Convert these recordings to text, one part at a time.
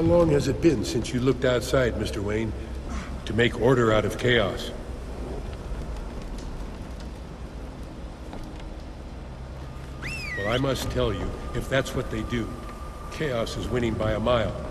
How long has it been since you looked outside, Mr. Wayne? To make order out of chaos? Well, I must tell you, if that's what they do, chaos is winning by a mile.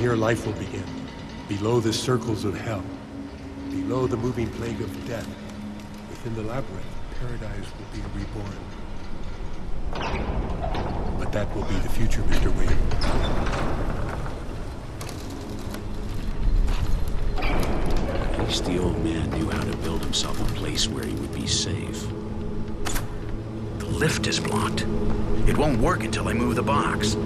Here life will begin. Below the circles of hell. Below the moving plague of death. Within the labyrinth, paradise will be reborn. But that will be the future, Mr. Wayne. At least the old man knew how to build himself a place where he would be safe. The lift is blocked. It won't work until I move the box.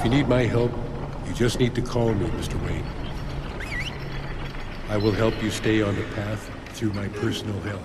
If you need my help, you just need to call me, Mr. Wayne. I will help you stay on the path through my personal hell.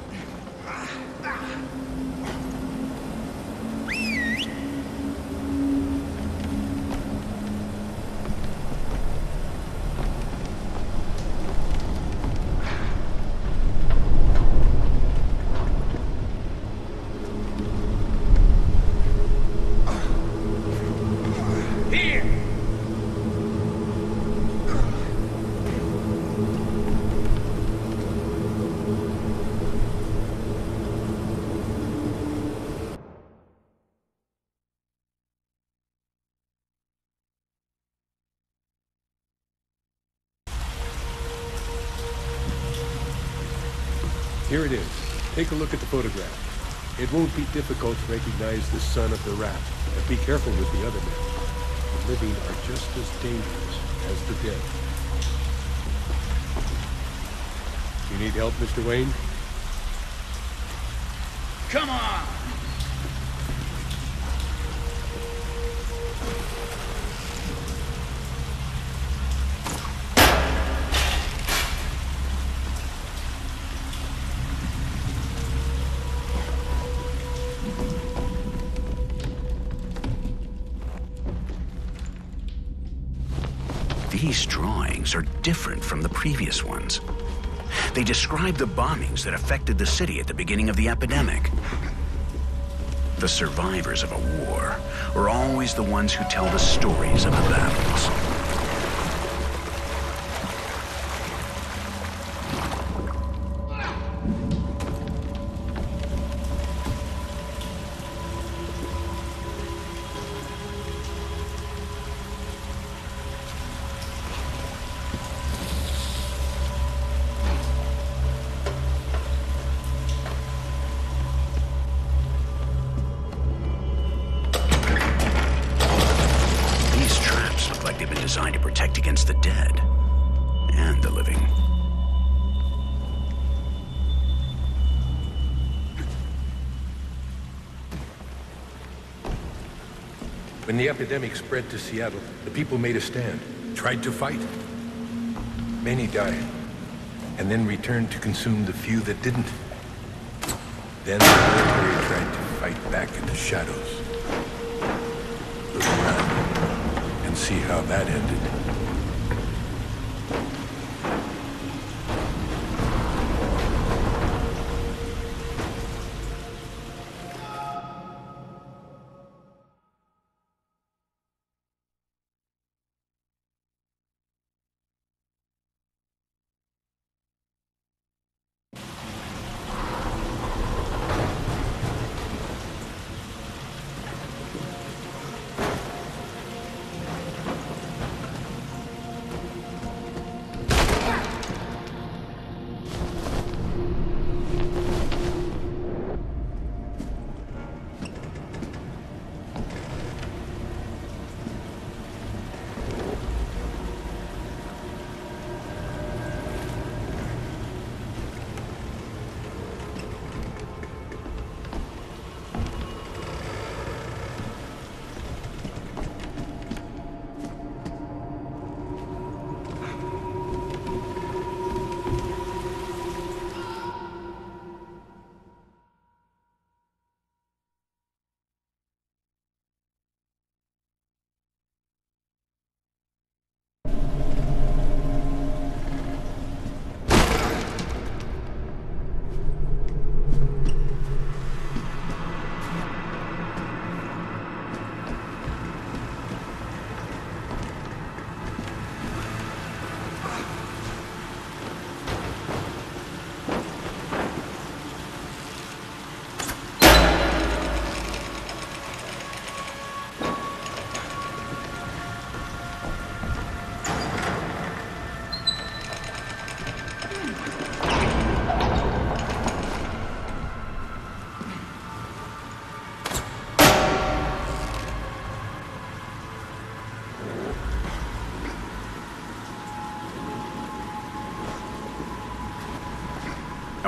Here it is. Take a look at the photograph. It won't be difficult to recognize the son of the rat. And be careful with the other men. The living are just as dangerous as the dead. You need help, Mr. Wayne? Come on! These drawings are different from the previous ones. They describe the bombings that affected the city at the beginning of the epidemic. The survivors of a war are always the ones who tell the stories of the battles. When the epidemic spread to Seattle, the people made a stand, tried to fight. Many died, and then returned to consume the few that didn't. Then the military tried to fight back in the shadows. See how that ended.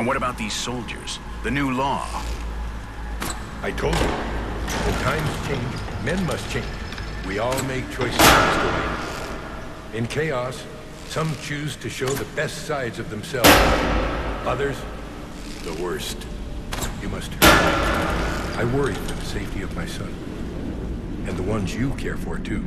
What about these soldiers? The new law? I told you. When times change, men must change. We all make choices, In chaos, some choose to show the best sides of themselves. Others, the worst. You must hurry. I worry for the safety of my son. And the ones you care for, too.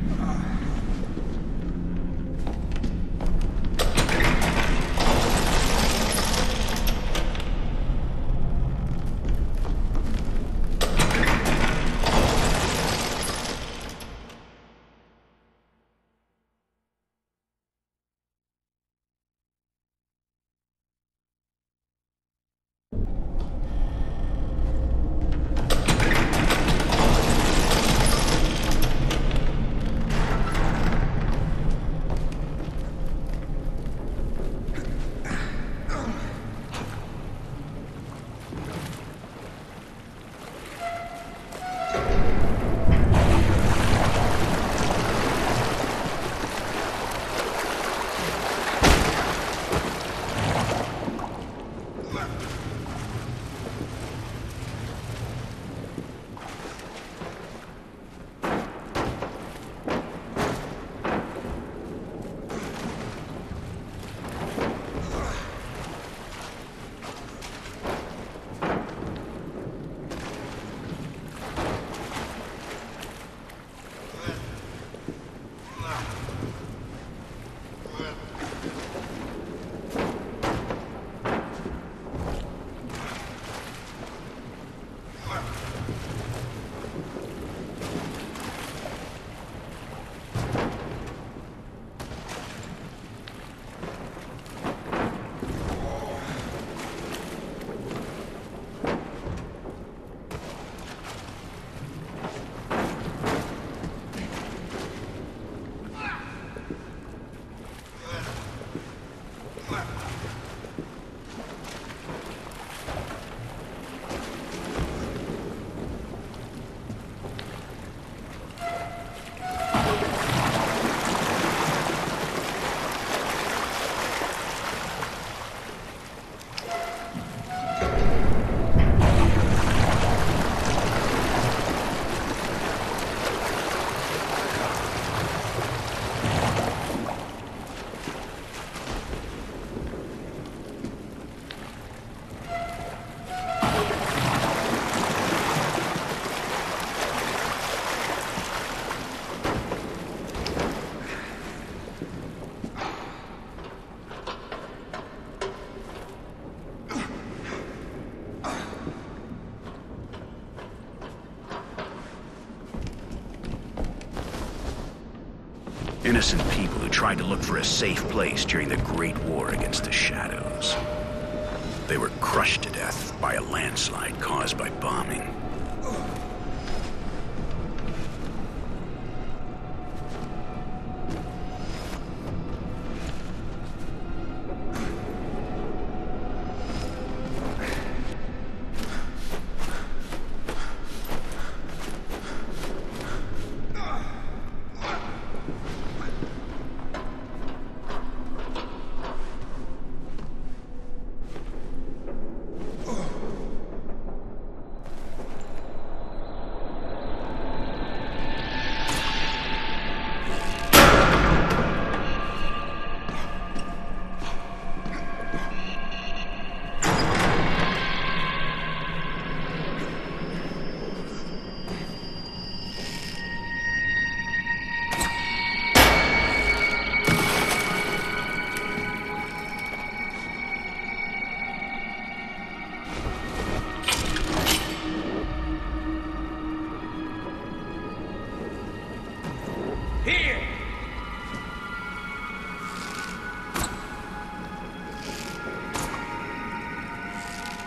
Innocent people who tried to look for a safe place during the Great War against the Shadows. They were crushed to death by a landslide caused by bombing.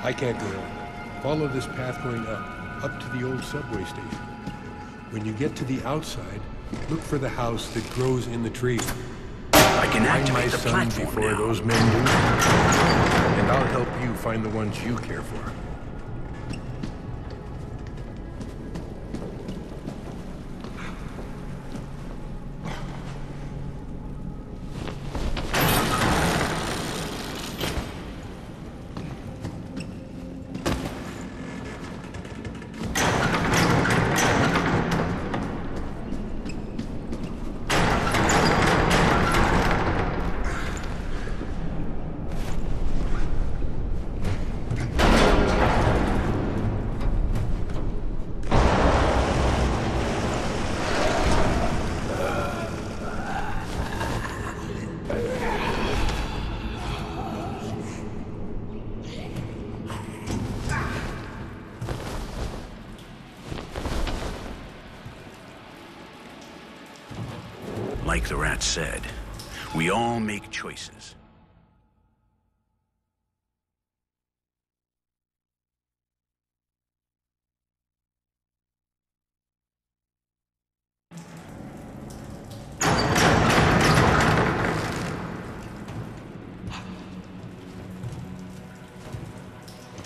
I can't go on. Follow this path going up, up to the old subway station. When you get to the outside, look for the house that grows in the tree. I can Find my the son platform before now. those men do. And I'll help you find the ones you care for. Like the rat said, we all make choices.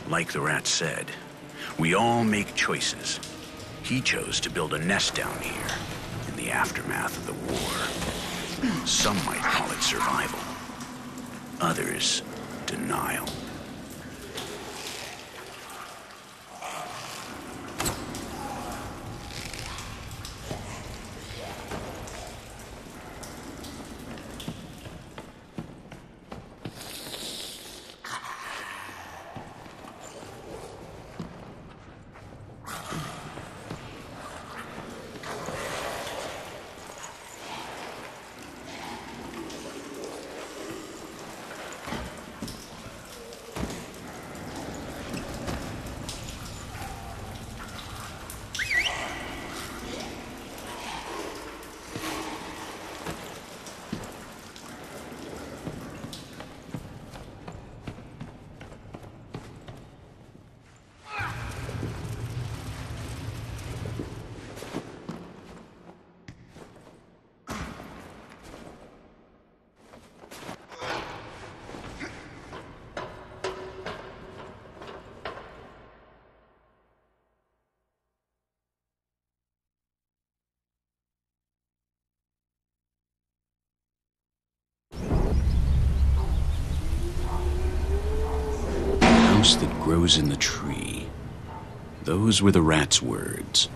Like the rat said, we all make choices. He chose to build a nest down here the aftermath of the war. Some might call it survival. Others, denial. That grows in the tree. Those were the rat's words.